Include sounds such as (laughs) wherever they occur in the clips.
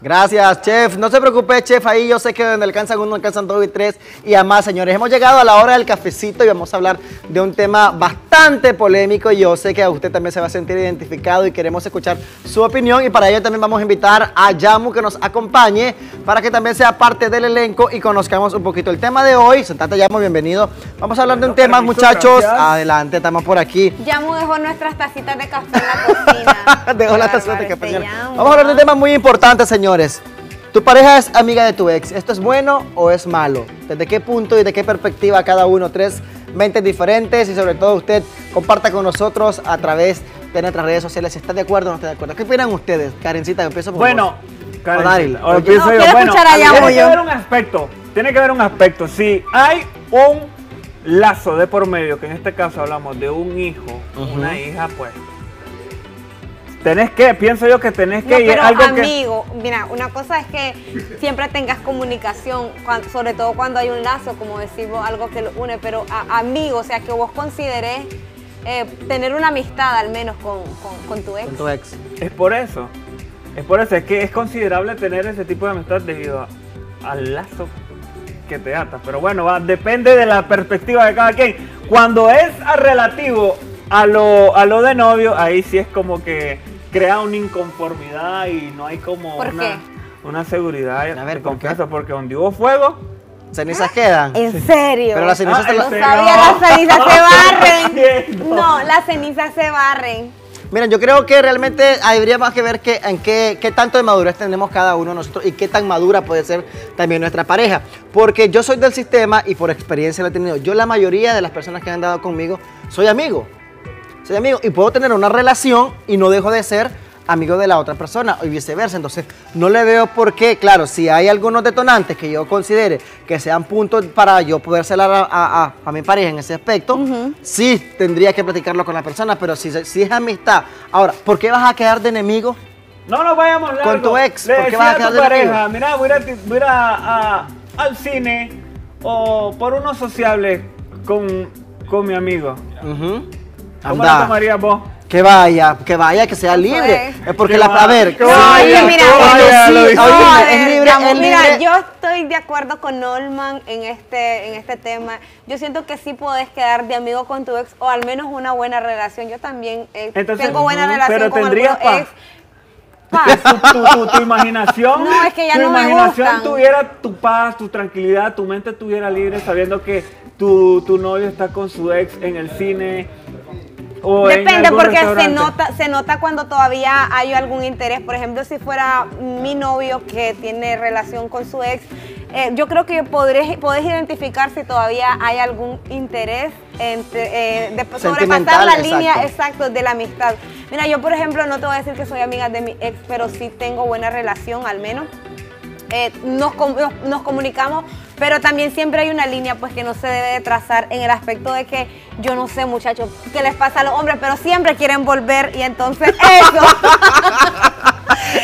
Gracias, chef. No se preocupe, chef. Ahí yo sé que donde alcanzan uno, alcanzan dos y tres y además, señores. Hemos llegado a la hora del cafecito y vamos a hablar de un tema bastante polémico. Yo sé que a usted también se va a sentir identificado y queremos escuchar su opinión. Y para ello también vamos a invitar a Yamu que nos acompañe para que también sea parte del elenco y conozcamos un poquito el tema de hoy. Sentate, Yamu, bienvenido. Vamos a hablar de un tema, muchachos. Adelante, estamos por aquí. Yamu dejó nuestras tacitas de café en la cocina. (laughs) dejó las tacitas de café. Vamos a hablar de un tema muy importante, señores. ¿Tu pareja es amiga de tu ex? ¿Esto es bueno o es malo? ¿Desde qué punto y de qué perspectiva cada uno? Tres mentes diferentes y sobre todo usted comparta con nosotros a través de nuestras redes sociales si está de acuerdo o no está de acuerdo. ¿Qué opinan ustedes? Karencita, empiezo por Bueno, vos. Karen, O Daryl, ahora o- empiezo No, yo. quiero Bueno, escuchar a Yamo, tiene que haber un aspecto, tiene que haber un aspecto. Si hay un lazo de por medio, que en este caso hablamos de un hijo, una hija, pues tenés que, pienso yo que tenés que No, ir pero algo que amigo, mira, una cosa es que siempre tengas comunicación, sobre todo cuando hay un lazo, como decimos, algo que lo une, pero a, amigo, o sea, que vos consideres eh, tener una amistad al menos con, con- tu ex. tu ex. es por eso. Es por eso, es que es considerable tener ese tipo de amistad debido al lazo que te ata. Pero bueno, va, depende de la perspectiva de cada quien. Cuando es a relativo a lo, a lo de novio, ahí sí es como que crea una inconformidad y no hay como ¿Por una, qué? una seguridad A ver, de ¿por confianza. Porque donde hubo fuego, ¿Cenizas quedan? ¿En serio? Pero las cenizas Ah, te ¿en las- No serio? sabía, las cenizas se (laughs) barren. No, las cenizas se barren. Miren, yo creo que realmente habría más que ver que, en qué, qué tanto de madurez tenemos cada uno de nosotros y qué tan madura puede ser también nuestra pareja. Porque yo soy del sistema y por experiencia lo he tenido. Yo la mayoría de las personas que han andado conmigo soy amigo. Soy amigo y puedo tener una relación y no dejo de ser amigo de la otra persona y viceversa. Entonces, no le veo por qué, claro, si hay algunos detonantes que yo considere que sean puntos para yo poder celar a, a- a- a mi pareja en ese aspecto, sí tendría que platicarlo con la persona, pero si, si es amistad. Ahora, ¿por qué vas a quedar de enemigo? no nos vayamos largo. Con tu ex, Le ¿por qué vas a a quedar tu de pareja, enemigo? mira, voy a, ir a voy a ir a- a- al cine o por unos sociables con, con mi amigo. Ujú. ¿Cómo la Anda. tomarías vos? Que vaya, que vaya, que sea libre. es. Porque Que la, a ver, que vaya, mira, que vaya, sí, lo dice. oye, No, es libre, es Mira, yo estoy de acuerdo con Norman en este, en este tema. Yo siento que sí podés quedar de amigo con tu ex o al menos una buena relación. Yo también eh, Entonces, tengo buena relación pero con tendrías algunos ex. Paz. Tu, tu- tu imaginación, (laughs) No, es que ya tu no me imaginación tuviera tu paz, tu tranquilidad, tu mente estuviera libre sabiendo que tu, tu novio está con su ex en el cine o Depende porque se nota, se nota cuando todavía hay algún interés. Por ejemplo, si fuera mi novio que tiene relación con su ex, eh, yo creo que podré, podés identificar si todavía hay algún interés entre, eh, de sobrepasar la línea exacto. exacto de la amistad. Mira, yo por ejemplo no te voy a decir que soy amiga de mi ex, pero sí tengo buena relación al menos. Eh, nos- nos comunicamos, pero también siempre hay una línea pues que no se debe de trazar en el aspecto de que yo no sé muchachos qué les pasa a los hombres, pero siempre quieren volver y entonces (laughs) eso.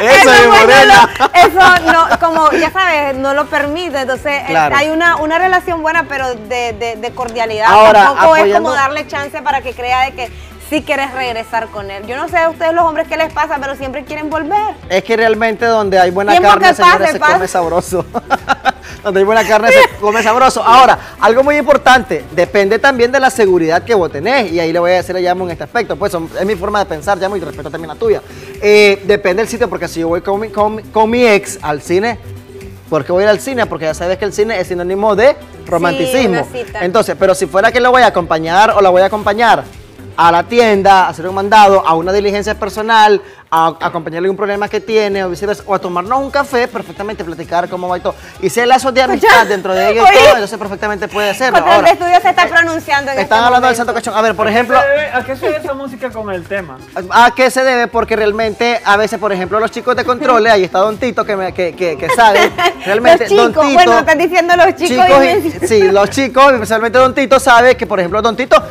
Eso, pues, no lo- eso no, como ya sabes, no lo permite. Entonces eh, Claro. hay una, una relación buena, pero de, de- de cordialidad. Ahora, Tampoco es como darle chance para que crea de que sí quieres regresar con él. Yo no sé a ustedes los hombres qué les pasa, pero siempre quieren volver. Es que realmente donde hay buena carne, pase, señores, se pase. come sabroso. (laughs) donde hay buena carne, se come sabroso. Ahora, algo muy importante, depende también de la seguridad que vos tenés. Y ahí le voy a decir a Yamo en este aspecto. Pues son- es mi forma de pensar, Yamo, y respeto también la tuya. Eh, depende del sitio, porque si yo voy con mi, con mi- con mi ex al cine, ¿por qué voy a ir al cine? Porque ya sabes que el cine es sinónimo de romanticismo. Entonces, pero si fuera que lo voy a acompañar o la voy a acompañar a la tienda, a hacer un mandado, a una diligencia personal, a, a acompañarle un problema que tiene o viceversa, o a tomarnos un café, perfectamente platicar cómo va y todo. Y si hay lazos de amistad dentro de ella y Oye. todo, entonces perfectamente puede hacerlo. De Ahora, estudio se está pronunciando en están este hablando del santo cachón. A ver, por ¿A qué ejemplo, debe- ¿A qué se debe esa música con el tema? ¿A qué se debe? Porque realmente a veces, por ejemplo, los chicos de controles, ahí está Don Tito que, me- que, que, que sabe, (laughs) realmente los chicos, Don Tito, bueno, están diciendo los chicos, chicos y sí, los chicos, especialmente Don Tito sabe que, por ejemplo, Don Tito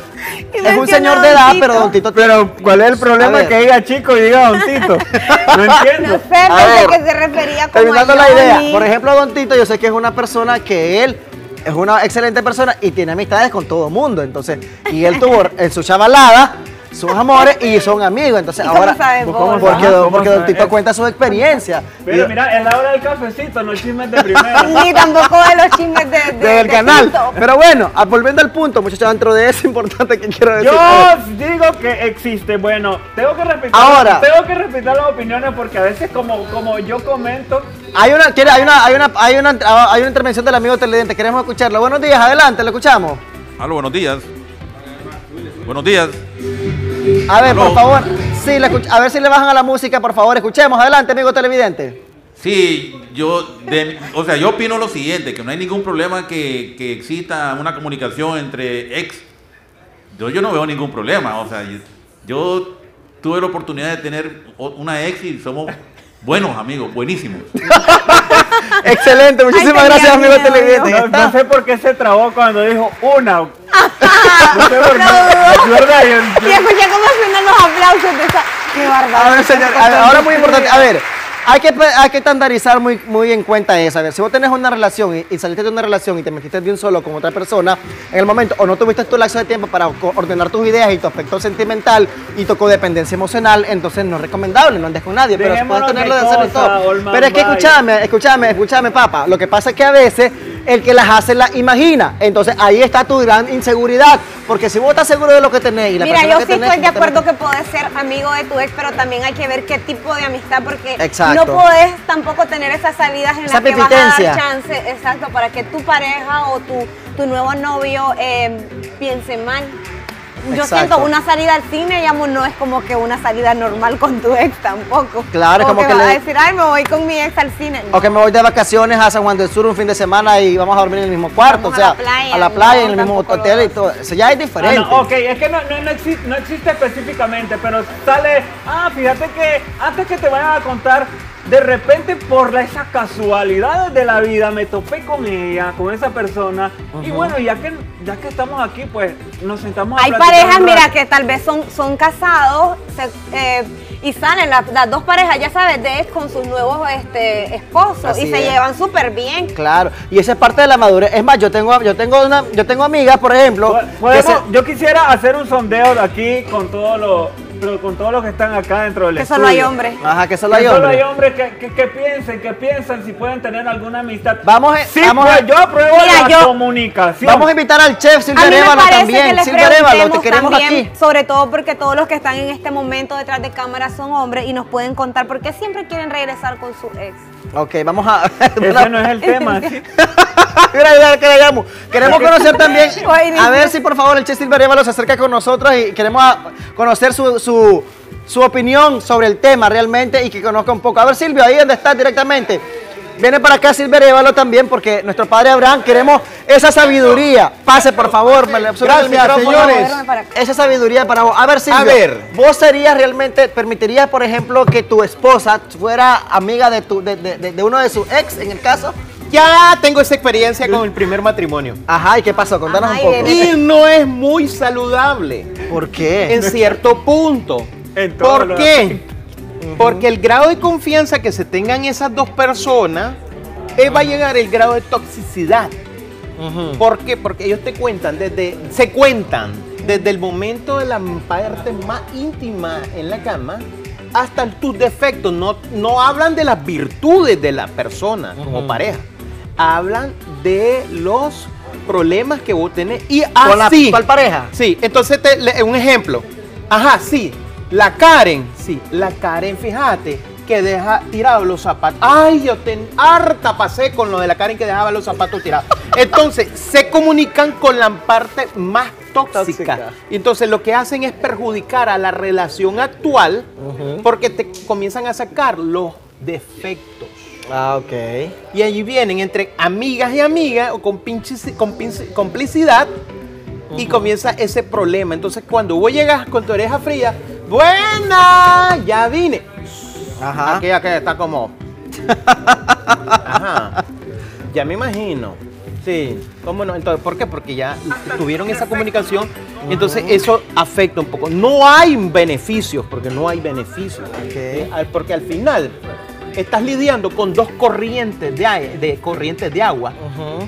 es un señor de edad, Tito. pero Don Tito Pero, ¿cuál es el problema que diga chico y diga don Tito? (laughs) No entiendo. No sé, A ver, que se refería como Terminando a la idea, por ejemplo, Don Tito, yo sé que es una persona que él es una excelente persona y tiene amistades con todo mundo. Entonces, y él tuvo en (laughs) su chavalada son amores y son amigos. Entonces ¿Y cómo ahora, sabes vos? ¿Cómo porque, sabes? porque ¿Cómo Don Tito cuenta su experiencia. Pero Y- mira, es la hora del cafecito, no chismes de primera. (laughs) Ni tampoco de los chismes de, de- del de canal. Tito. Pero bueno, ah, volviendo al punto, muchachos, dentro de eso importante que quiero decir. Yo digo que existe, bueno, tengo que respetar, Ahora. tengo que respetar las opiniones porque a veces como, como yo comento, Hay una, quiere- hay una, hay una, hay una, hay una intervención del amigo televidente, queremos escucharlo. Buenos días, adelante, lo escuchamos. Aló, buenos días. Buenos días. A ver, por favor, sí, a ver si le bajan a la música, por favor, escuchemos. Adelante, amigo televidente. Sí, yo, de- o sea, yo opino lo siguiente, que no hay ningún problema que, que exista una comunicación entre ex. Yo, yo no veo ningún problema, o sea, yo, yo tuve la oportunidad de tener una ex y somos buenos amigos, buenísimos. (laughs) Excelente, muchísimas gracias, amigo televidente. no, no sé por qué se trabó cuando dijo una. No. Es verdad, yo- Y escuché cómo suenan los aplausos de esa. Qué bárbaro. A ver, señor, a ver, ahora muy importante, a ver, hay que, hay que estandarizar muy, muy en cuenta eso. A ver, si vos tenés una relación y, y saliste de una relación y te metiste de un solo con otra persona, en el momento o no tuviste tu lapso de tiempo para ordenar tus ideas y tu aspecto sentimental y tu codependencia emocional, entonces no es recomendable, no andes con nadie, pero puedes tenerlo de de hacer todo. Pero es que escúchame, escúchame, escúchame, papá. Lo que pasa es que a veces el que las hace las imagina. Entonces ahí está tu gran inseguridad. Porque si vos estás seguro de lo que tenés y la Mira, yo que sí tenés, estoy de acuerdo que puedes ser amigo de tu ex, pero también hay que ver qué tipo de amistad, porque Exacto. no podés tampoco tener esas salidas en las que vas a dar chance, exacto, para que tu pareja o tu, tu nuevo novio eh, piense mal. Yo Exacto. siento una salida al cine, digamos, no es como que una salida normal con tu ex tampoco. Claro, como, como que, que vas le- a decir, ay, me voy con mi ex al cine. No. O que me voy de vacaciones a San Juan del Sur un fin de semana y vamos a dormir en el mismo cuarto, Vamos o sea, a la playa, a la playa, no, en el mismo hotel y todo. Eso ya es Ah, diferente. no, ok, es que no, no, no existe, no existe específicamente, pero sale, ah, fíjate que antes que te vayan a contar, de repente por la- esas casualidades de la vida me topé con ella, con esa persona, y bueno, ya que, ya que estamos aquí, pues nos sentamos a Hay parejas, mira, que tal vez son, son casados se- eh, y salen las, las dos parejas, ya sabes, de con sus nuevos este, esposos Así y se llevan súper bien. Claro, y esa es parte de la madurez. Es más, yo tengo, yo tengo una, yo tengo amigas, por ejemplo, que Podemos- se- yo quisiera hacer un sondeo de aquí con todos los pero con todos los que están acá dentro del Que estudio. solo hay hombres. Ajá, que solo Que hay solo hombres. hay hombres que, que, que piensen, que piensan si pueden tener alguna amistad. Vamos a- sí, vamos pues, a- yo apruebo Mira, la yo- comunicación. Vamos a invitar al chef Silvia Arevalo que también. les Silvia Arevalo, te queremos también, aquí. sobre todo porque todos los que están en este momento detrás de cámara son hombres y nos pueden contar por qué siempre quieren regresar con su ex. Ok, vamos a. (laughs) Ese no es el tema. ¿sí? (laughs) Mira, mira, que le llamo. Queremos conocer también, (laughs) a ver si por favor el chef Silvia Arevalo se acerca con nosotros y queremos conocer su, su, su opinión sobre el tema realmente y que conozca un poco. A ver, Silvio, ahí donde estás directamente. Viene para acá Silvia Arevalo también porque nuestro padre Abraham queremos esa sabiduría. Pase, por favor. Gracias, señores. Esa sabiduría para vos. A ver, Silvio. A ver. ¿Vos serías realmente, permitirías, por ejemplo, que tu esposa fuera amiga de, tu, de, de- de- de uno de sus ex, en el caso? Ya tengo esa experiencia con el primer matrimonio. Ajá, ¿y qué pasó? Contanos Ajá, un poco. Y no es muy saludable ¿Por qué? en cierto punto. En todo ¿Por lo- qué? Porque el grado de confianza que se tengan esas dos personas eh, va a llegar el grado de toxicidad. ¿Por qué? Porque ellos te cuentan desde, se cuentan desde el momento de la parte más íntima en la cama hasta tus defectos. No, no hablan de las virtudes de la persona como pareja. Hablan de los problemas que vos tenés. Y ¿Con la- así. pareja? Sí, entonces te- le- un ejemplo. Ajá, sí. La Karen, sí. La Karen, fíjate, que deja tirados los zapatos. Ay, yo ten harta pasé con lo de la Karen que dejaba los zapatos tirados. (laughs) Entonces, se comunican con la parte más tóxica. Tóxica. Y Entonces, lo que hacen es perjudicar a la relación actual porque te comienzan a sacar los defectos. Ah, ok. Y allí vienen entre amigas y amigas o con, pinches- con pinci- complicidad y comienza ese problema. Entonces cuando vos llegas con tu oreja fría, buena, ya vine. Ajá. Aquella que está como... Ajá. Ya me imagino. Sí, ¿cómo no? Entonces, ¿por qué? Porque ya tuvieron esa comunicación, entonces eso afecta un poco. No hay beneficios, porque no hay beneficios. Ok. Al- Porque al final estás lidiando con dos corrientes de, corrientes de agua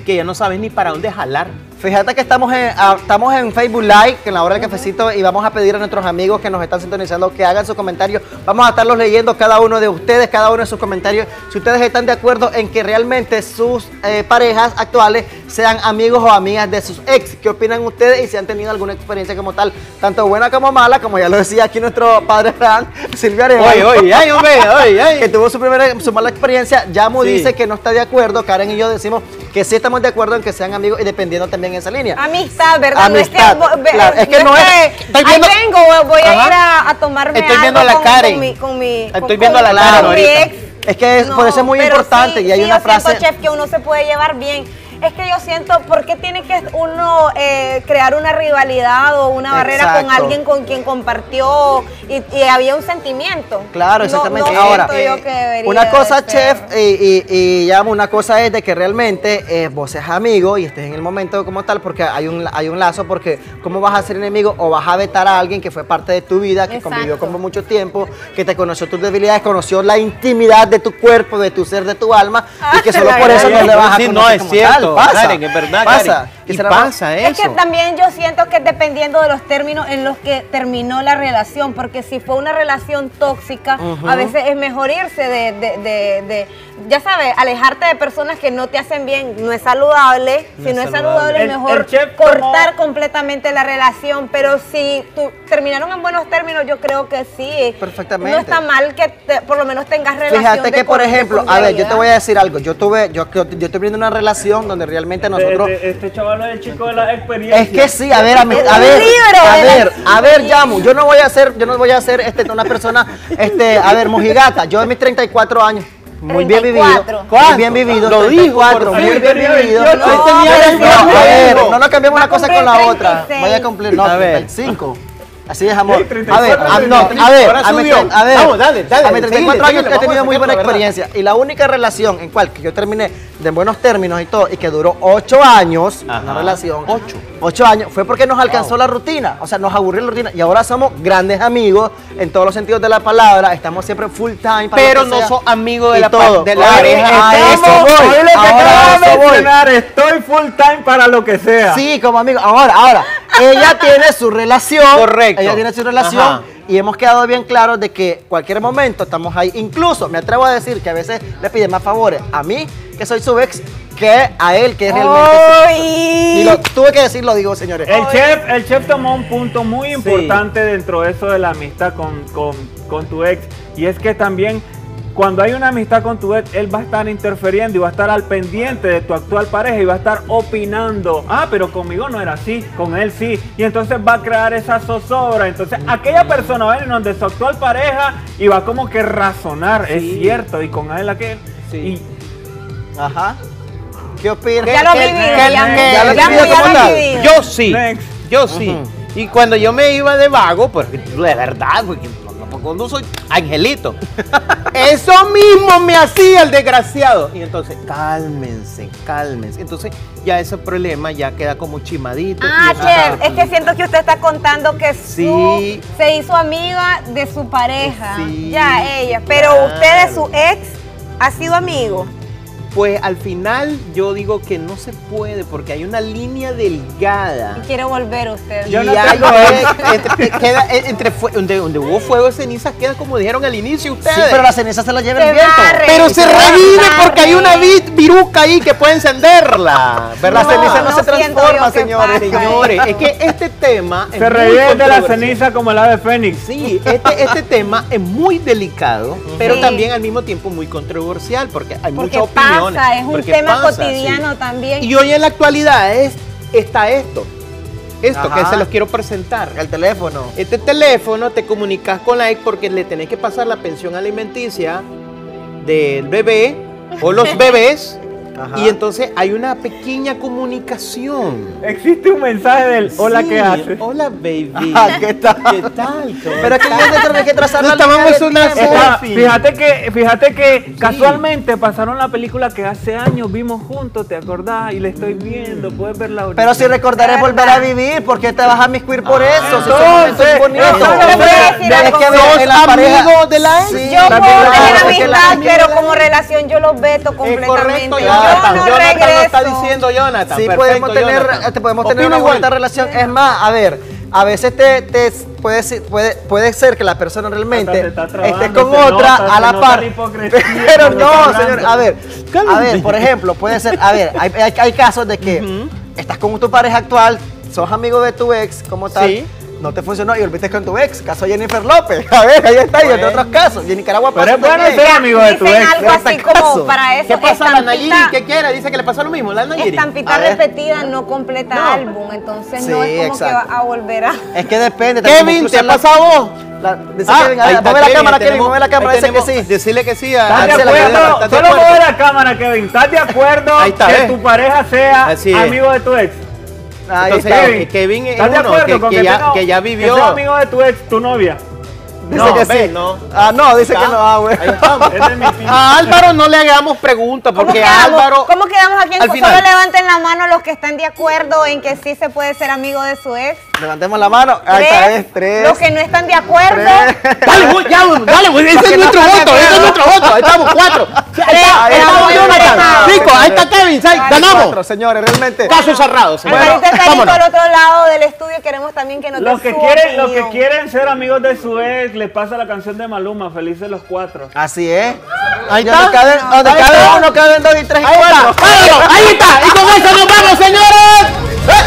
que ya no sabes ni para dónde jalar. Fíjate que estamos en, ah, estamos en Facebook Live, en la hora del cafecito, y vamos a pedir a nuestros amigos que nos están sintonizando que hagan sus comentarios. Vamos a estarlos leyendo cada uno de ustedes, cada uno de sus comentarios. Si ustedes están de acuerdo en que realmente sus eh, parejas actuales sean amigos o amigas de sus ex, ¿qué opinan ustedes? Y si han tenido alguna experiencia como tal, tanto buena como mala, como ya lo decía aquí nuestro padre Fran, (laughs) Silvia Arevalo, Oye, oye, ay, hombre, (laughs) oye, ay. que tuvo su primera su mala experiencia. Yamu Sí. dice que no está de acuerdo. Karen y yo decimos que sí estamos de acuerdo en que sean amigos y dependiendo también en esa línea. Amistad, ¿verdad? Amistad, no es que, claro, es que no es- estoy ahí viendo- vengo, voy a Ajá. ir a, a tomarme Estoy viendo algo a la con, Karen. con mi, con mi Estoy con- viendo a la Karen mi ex. Es que es- por eso es muy importante sí, y hay sí, una frase. chef, que uno se puede llevar bien. Es que yo siento, ¿por qué tiene que uno eh, crear una rivalidad o una barrera con alguien con quien compartió y, y había un sentimiento? Claro, exactamente. no Ahora, yo que una cosa, chef, y, y, y ya una cosa es de que realmente eh, vos seas amigo y estés en el momento como tal, porque hay un, hay un lazo, porque ¿cómo vas a ser enemigo o vas a vetar a alguien que fue parte de tu vida, que convivió Exacto. con vos mucho tiempo, que te conoció tus debilidades, conoció la intimidad de tu cuerpo, de tu ser, de tu alma, y que Ah, solo la por eso no le vas a Sí, no, conocer es como cierto, tal. Pasa, Karen, es verdad, pasa. Karen. Que Y se la- pasa Es que también yo siento que dependiendo de los términos en los que terminó la relación, porque si fue una relación tóxica, a veces es mejor irse de, de- de- de- ya sabes, alejarte de personas que no te hacen bien, no es saludable, si no es saludable, El- es mejor el cortar completamente la relación, pero si tu- terminaron en buenos términos, yo creo que sí. Perfectamente. No está mal que te- por lo menos tengas relación Fíjate que, por ejemplo, a ver, yo te voy a decir algo. Yo tuve, yo, yo estoy viendo una relación donde realmente nosotros. Este, este chaval es el chico de la experiencia. Es que sí, a ver, a, mí- Es a ver, libro a ver, a ver, Yamu, yo no voy a ser, yo no voy a ser este, una persona, este, a ver, mojigata, yo en mis 34 años, muy bien vivido, 34. muy bien vivido, Lo dijo, 34, por muy bien vivido. 28, No, no, 28. a ver, no nos cambiamos Va una cosa con la otra, 36. voy a cumplir, no, A ver. 35. Así es, amor. A 34, ver, a, no, 33. a ver, a, mi a ver, Vamos, dale, dale, a mis 34 síguele, años síguele, he tenido muy buena experiencia y la única relación en cual que yo terminé de buenos términos y todo y que duró 8 años, una relación, Ocho. 8 años, fue porque nos alcanzó la rutina, o sea, nos aburrió la rutina y ahora somos grandes amigos en todos los sentidos de la palabra, estamos siempre full time. para Pero que no sea, sos amigo de y la, todo. de la pareja. eso voy, lo que ahora eso voy. estoy full time para lo que sea. Sí, como amigo. Ahora, ahora, ella tiene su relación. Correcto. Ella tiene su relación. Ajá. Y hemos quedado bien claros de que cualquier momento estamos ahí. Incluso me atrevo a decir que a veces le pide más favores a mí, que soy su ex, que a él, que es realmente. su- ¡Ay! Y lo tuve que decir, lo digo, señores. El chef, el chef tomó un punto muy importante dentro de eso de la amistad con, con- con tu ex. Y es que también cuando hay una amistad con tu ex, él va a estar interfiriendo y va a estar al pendiente de tu actual pareja y va a estar opinando. Ah, pero conmigo no era así, con él sí. Y entonces va a crear esa zozobra. Entonces aquella persona va a ir donde su actual pareja y va como que razonar. Es cierto. Y con él aquel. Sí. Y Ajá. ¿Qué opinas? Ya lo ¿Qué- viví, ya, lo viví. Yo sí. Next. Yo sí. Y cuando yo me iba de vago, porque de verdad, porque no soy angelito. (laughs) Eso mismo me hacía el desgraciado. Y entonces, cálmense, cálmense. Entonces, ya ese problema ya queda como chimadito. Ah, está- es que siento que usted está contando que su- Sí. se hizo amiga de su pareja. Sí, ya, ella. Pero claro. usted de su ex ha sido amigo. Pues al final yo digo que no se puede porque hay una línea delgada. Y quiere volver usted. Y Yo no hay- tengo entre, queda, entre fue- donde, donde hubo fuego de cenizas queda como dijeron al inicio ustedes. Sí, pero la ceniza se la lleva Se el viento. barre. Pero se revive Barre. porque hay una vid- viruca ahí que puede encenderla. ¿verdad? La ceniza no, no se transforma, señores. pasa. Señores, es que este tema es se muy revive de la ceniza como el ave fénix. Sí, este, este tema es muy delicado, pero Sí. también al mismo tiempo muy controversial porque hay Porque muchas opiniones. pasa, es un tema pasa, cotidiano sí. también. Y hoy en la actualidad es, está esto, esto que se los quiero presentar. El teléfono. Este teléfono te comunicas con la ex porque le tenés que pasar la pensión alimenticia del bebé o los (laughs) bebés. Ajá. Y entonces hay una pequeña comunicación. Existe un mensaje del hola, Sí, ¿qué haces? Hola, baby. Ajá, ¿qué tal? ¿Qué tal? ¿Cómo Pero es que tenemos que trazar No la de una. Está- fíjate que, fíjate que casualmente pasaron la película que hace años vimos juntos, ¿te acordás? Y le estoy viendo, puedes verla ahorita. Pero si recordaré volver a vivir, ¿por qué te vas a miscuir por eso? Si son entonces, a decir Es que ¿Sos en la pareja- de la ex? Sí, Yo puedo la- tener amistad, la- pero como relación yo los veto completamente. Jonathan, no Jonathan lo está diciendo Jonathan. Sí, Perfecto, podemos tener, Jonathan. te podemos tener Opino una bonita relación. Es más, a ver, a veces te, te puede, ser- puede, puede ser que la persona realmente esté con otra nota, a la par. (laughs) Pero no, señor, a ver, a ver, por ejemplo, puede ser, a ver, hay, hay, hay casos de que estás con tu pareja actual, sos amigo de tu ex, como tal. Sí. No te funcionó y volviste con tu ex, caso Jennifer López. A ver, ahí está, y entre otros casos. Y en Nicaragua Pero pasa es bueno ser amigo de tu Dicen ex. algo así Este caso. como para eso. ¿Qué pasa la Nayiri? ¿Qué quiere? Dice que le pasó lo mismo, la Nayiri. Estampita A repetida no completa No. álbum, entonces Sí, no es como exacto. que va a volver a. Es que depende. Kevin, ¿te la- pasado vos? la- Ah, Kevin, a ahí mueve la Kevin, cámara, Kevin, mueve la cámara, dice que sí. Decirle que sí a ¿Estás de acuerdo? verdad, ¿estás de Solo mueve la cámara, Kevin. ¿Estás de acuerdo (laughs) Ahí está, que tu pareja sea Así es. amigo de tu ex? Ahí Entonces, está. Kevin, Kevin es ¿Estás de uno acuerdo que, con que que, ya, tenga- que ya vivió. Que sea amigo de tu ex, tu novia. Dice No, que ve, sí. no. Ah, no, dice que Está. no, ah, güey. Ahí estamos. Ese es. (laughs) A Álvaro no le hagamos preguntas ¿Cómo porque quedamos? Álvaro. ¿Cómo quedamos aquí? en- al Solo final. levanten la mano los que están de acuerdo en que sí se puede ser amigo de su ex. Levantemos la mano. Ahí está, Tres. es tres. Los que no están de acuerdo. tres. Dale, güey, ya, dale, güey, ese que es no nuestro voto, ese es nuestro voto. Ahí estamos, cuatro. Ahí está, ahí estamos, Cinco, ahí está Kevin, Cuatro, ganamos. Cuatro, señores, realmente. Caso cerrado, señores. Alvarito Carito Vámonos. al otro lado del estudio queremos también que nos Los que, quieren, los que quieren ser amigos de su ex, les pasa la canción de Maluma, Felices los Cuatro. Así es. Ahí Donde está. caben, donde Ahí cabe está. uno, caben dos y tres y Ahí está, cuatro. vámonos, ahí está. Y con eso nos vamos, señores.